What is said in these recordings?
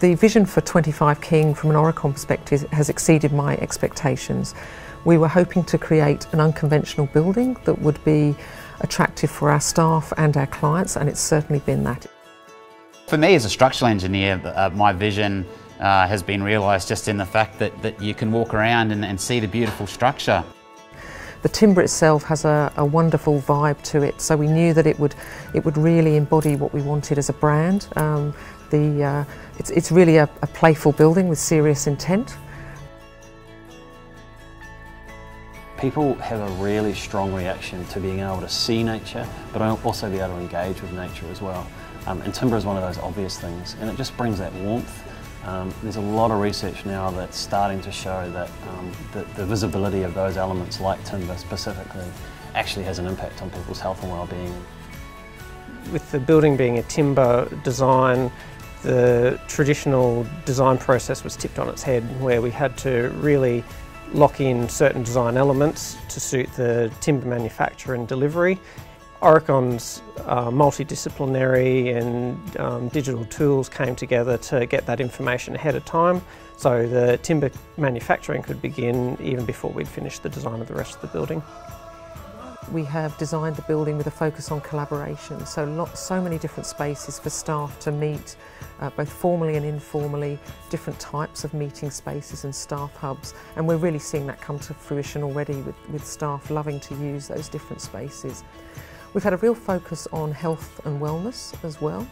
The vision for 25 King from an Aurecon perspective has exceeded my expectations. We were hoping to create an unconventional building that would be attractive for our staff and our clients and it's certainly been that. For me as a structural engineer, uh, my vision uh, has been realised just in the fact that, that you can walk around and, and see the beautiful structure. The timber itself has a, a, wonderful vibe to it, so we knew that it would it would really embody what we wanted as a brand. Um, the, uh, it's, it's really a, a playful building with serious intent. People have a really strong reaction to being able to see nature, but also be able to engage with nature as well. Um, and timber is one of those obvious things, and it just brings that warmth. Um, there's a lot of research now that's starting to show that um, the, the visibility of those elements, like timber specifically, actually has an impact on people's health and well-being. With the building being a timber design, the traditional design process was tipped on its head where we had to really lock in certain design elements to suit the timber manufacture and delivery. Aurecon's uh, multidisciplinary and um, digital tools came together to get that information ahead of time so the timber manufacturing could begin even before we'd finished the design of the rest of the building. We have designed the building with a focus on collaboration, so lots, so many different spaces for staff to meet, uh, both formally and informally, different types of meeting spaces and staff hubs, and we're really seeing that come to fruition already with, with staff loving to use those different spaces. We've had a real focus on health and wellness as well.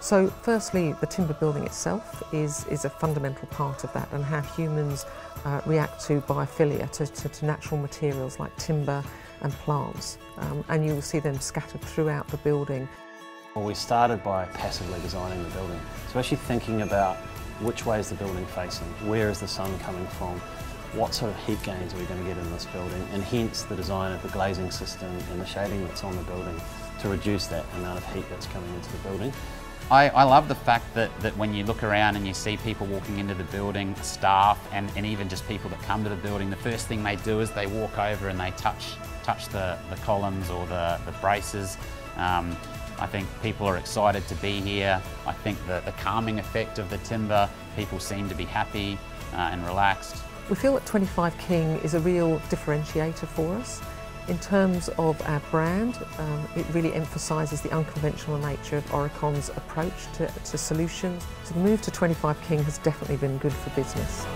So firstly, the timber building itself is, is a fundamental part of that and how humans uh, react to biophilia, to, to, to, natural materials like timber and plants. Um, and you will see them scattered throughout the building. Well, we started by passively designing the building. So actually thinking about which way is the building facing, where is the sun coming from, what sort of heat gains are we going to get in this building, and hence the design of the glazing system and the shading that's on the building to reduce that amount of heat that's coming into the building. I, I, love the fact that, that when you look around and you see people walking into the building, staff and, and even just people that come to the building, the first thing they do is they walk over and they touch, touch the, the columns or the, the braces. Um, I think people are excited to be here. I think that the calming effect of the timber, people seem to be happy uh, and relaxed. We feel that 25 King is a real differentiator for us. In terms of our brand, um, it really emphasises the unconventional nature of Aurecon's approach to, to solutions. So the move to 25 King has definitely been good for business.